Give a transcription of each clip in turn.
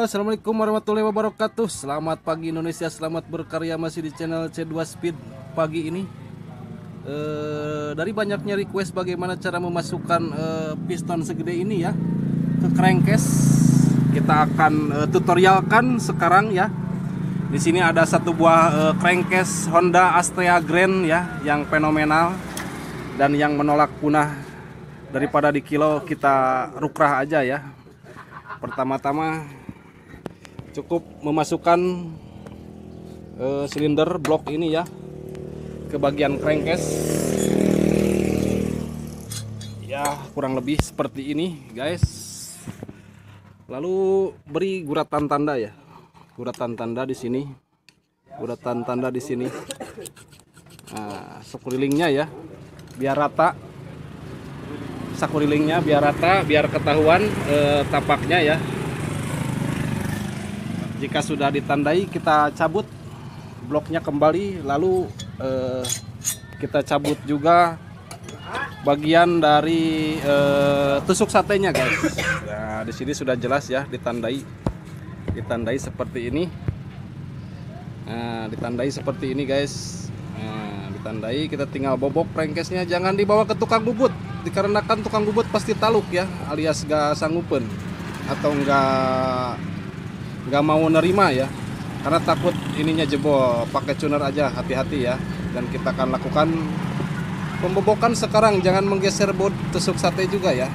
Halo assalamualaikum warahmatullahi wabarakatuh. Selamat pagi Indonesia. Selamat berkarya masih di channel C2 Speed Pagi ini. Eh, Dari banyaknya request bagaimana cara memasukkan eh, piston segede ini ya Ke crankcase. Kita akan eh, tutorialkan sekarang ya. Di sini ada satu buah eh, crankcase Honda Astrea Grand ya yang fenomenal dan yang menolak punah. Daripada di kilo kita rukrah aja ya. Pertama-tama cukup memasukkan uh, silinder blok ini ya ke bagian crankcase. Ya kurang lebih seperti ini guys. Lalu beri guratan tanda ya. Guratan tanda di sini. Guratan tanda di sini. Nah, sekelilingnya ya. Biar rata. Sakurilingnya biar rata biar ketahuan eh, tapaknya ya jika sudah ditandai kita cabut bloknya kembali. Lalu eh, kita cabut juga bagian dari eh, tusuk satenya guys. Nah di sini sudah jelas ya ditandai. Ditandai seperti ini. Nah ditandai seperti ini guys. Nah, ditandai. Kita tinggal bobok prengkesnya. Jangan dibawa ke tukang bubut. Dikarenakan tukang bubut pasti taluk ya alias gak sanggupen. Atau enggak nggak mau nerima ya. Karena takut ininya jebol. Pakai tuner aja hati-hati ya. Dan kita akan lakukan pembobokan sekarang. Jangan menggeser bot tusuk sate juga ya.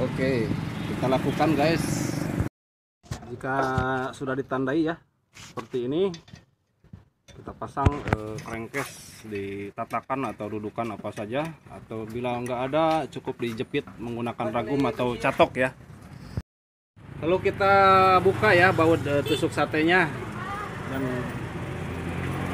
Oke kita lakukan guys. Jika sudah ditandai ya seperti ini kita pasang eh, crankcase di tatakan atau dudukan apa saja. Atau bila nggak ada cukup dijepit menggunakan ragum atau catok ya Lalu kita buka ya baut uh, tusuk satenya. Dan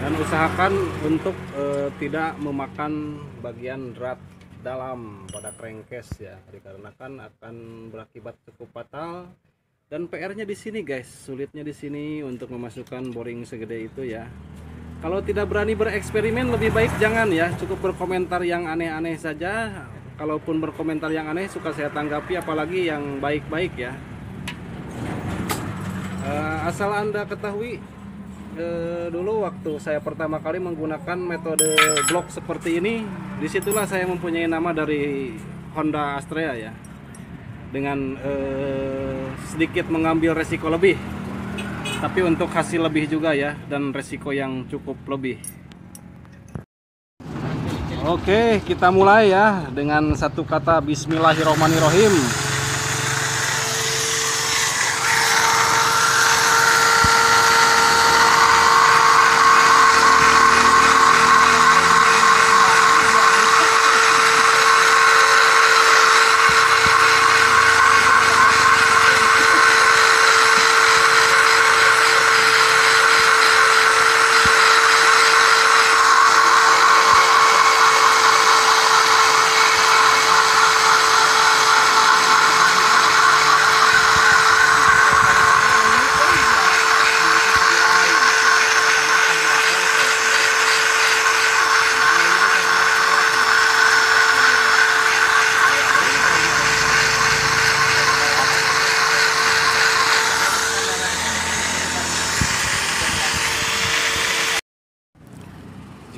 dan usahakan untuk uh, tidak memakan bagian drat dalam pada crankcase ya. Dikarenakan akan berakibat cukup fatal. Dan PR-nya di sini guys. Sulitnya di sini untuk memasukkan boring segede itu ya. Kalau tidak berani bereksperimen lebih baik jangan ya. Cukup berkomentar yang aneh-aneh saja. Kalaupun berkomentar yang aneh suka saya tanggapi apalagi yang baik-baik ya uh, asal anda ketahui uh, dulu waktu saya pertama kali menggunakan metode blok seperti ini di situlah saya mempunyai nama dari Honda Astrea ya. Dengan uh, sedikit mengambil resiko lebih. Tapi untuk hasil lebih juga ya dan resiko yang cukup lebih. Oke kita mulai ya dengan satu kata Bismillahirrohmanirrohim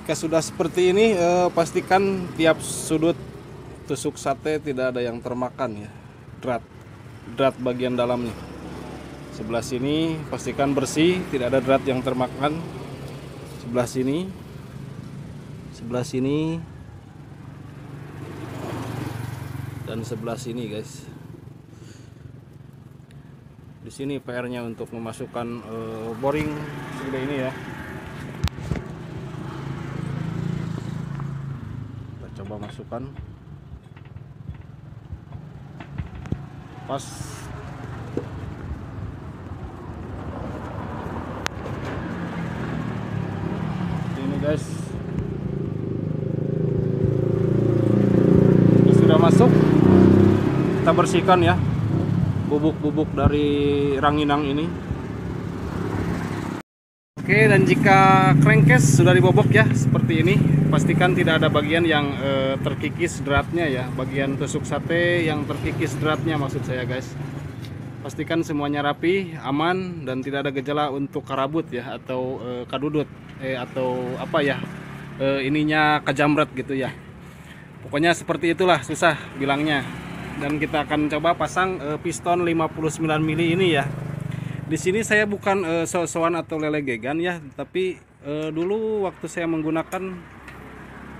Jika sudah seperti ini eh, pastikan tiap sudut tusuk sate tidak ada yang termakan ya. Drat drat bagian dalamnya. Sebelah sini pastikan bersih, tidak ada drat yang termakan. Sebelah sini sebelah sini dan sebelah sini guys. Di sini PR-nya untuk memasukkan uh, boring segede ini ya. Coba masukkan. Pas. Ini guys. Ini sudah masuk. Kita bersihkan ya bubuk-bubuk dari ranginang ini Oke dan jika crankcase sudah dibobok ya seperti ini pastikan tidak ada bagian yang e, terkikis dratnya ya. Bagian tusuk sate yang terkikis dratnya maksud saya guys. Pastikan semuanya rapi aman dan tidak ada gejala untuk karabut ya atau eh, kadudut eh, atau apa ya eh, ininya kejamret gitu ya. Pokoknya seperti itulah susah bilangnya. Dan kita akan coba pasang eh, piston 59 mili ini ya di sini saya bukan eh, so-soan atau lelegegan ya tapi eh, dulu waktu saya menggunakan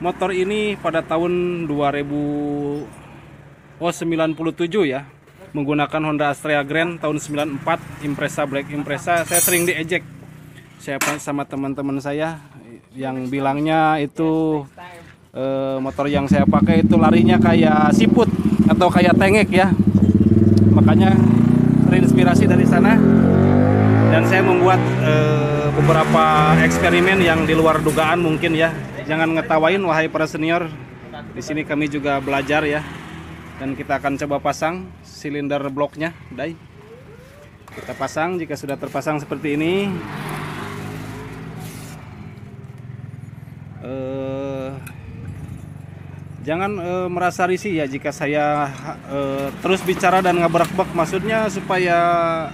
motor ini pada tahun 2000 oh 97 ya menggunakan Honda Astrea Grand tahun 94 Impreza Black Impreza saya sering diejek. Saya sama teman-teman saya yang bilangnya itu eh, motor yang saya pakai itu larinya kayak siput atau kayak tengek ya. Makanya terinspirasi dari sana dan saya membuat eh, beberapa eksperimen yang di luar dugaan mungkin ya. Jangan ngetawain wahai para senior. Di sini kami juga belajar ya. Dan kita akan coba pasang silinder bloknya dai. Kita pasang jika sudah terpasang seperti ini. Eh, jangan eh, merasa risih ya jika saya eh, terus bicara dan ngabrak-bak maksudnya supaya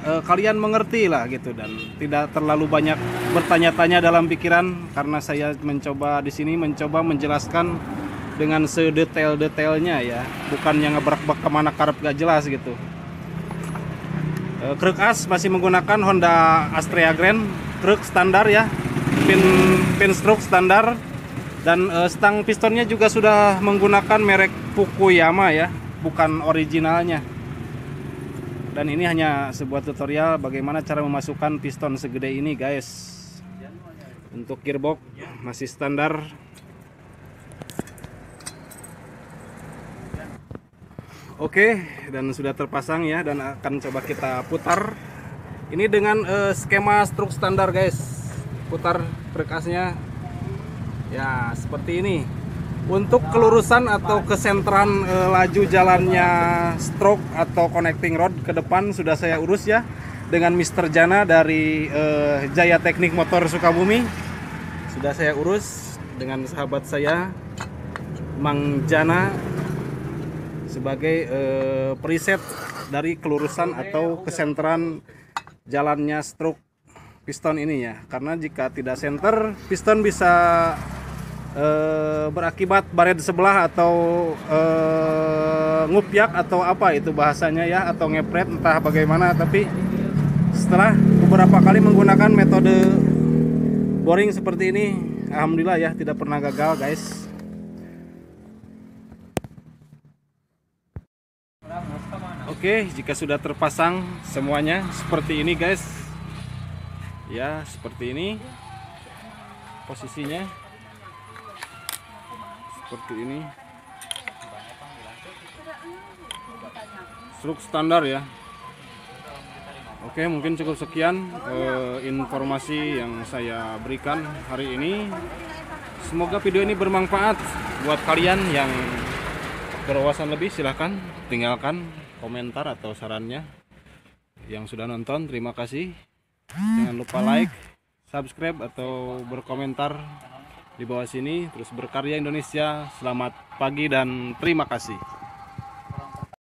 eh, kalian mengerti lah gitu dan tidak terlalu banyak bertanya-tanya dalam pikiran. Karena saya mencoba di sini mencoba menjelaskan dengan sedetail-detailnya ya. Bukan yang ngebrak-bak ke mana karep gak jelas gitu. E, kruk as masih menggunakan Honda Astrea Grand. Kruk standar ya. Pin pin stroke standar dan e, stang pistonnya juga sudah menggunakan merek Fukuyama ya bukan originalnya dan ini hanya sebuah tutorial bagaimana cara memasukkan piston segede ini guys untuk gearbox masih standar Oke, dan sudah terpasang ya dan akan coba kita putar. Ini dengan uh, skema struk standar, guys. Putar berkasnya. Ya, seperti ini. Untuk kelurusan atau kesentran uh, laju jalannya stroke atau connecting rod ke depan sudah saya urus ya dengan Mr. Jana dari uh, Jaya Teknik Motor Sukabumi. Sudah saya urus dengan sahabat saya Mang Jana sebagai uh, preset dari kelurusan atau kesentran jalannya stroke piston ini ya karena jika tidak center piston bisa uh, berakibat baret sebelah atau uh, ngupyak atau apa itu bahasanya ya atau ngepret entah bagaimana tapi setelah beberapa kali menggunakan metode boring seperti ini Alhamdulillah ya tidak pernah gagal guys Oke, jika sudah terpasang semuanya seperti ini, guys. Ya, seperti ini posisinya. Seperti ini. Struk standar ya. Oke, mungkin cukup sekian eh, informasi yang saya berikan hari ini. Semoga video ini bermanfaat buat kalian yang berwawasan lebih silahkan tinggalkan komentar atau sarannya yang sudah nonton terima kasih jangan lupa like subscribe atau berkomentar di bawah sini terus berkarya Indonesia. Selamat pagi dan terima kasih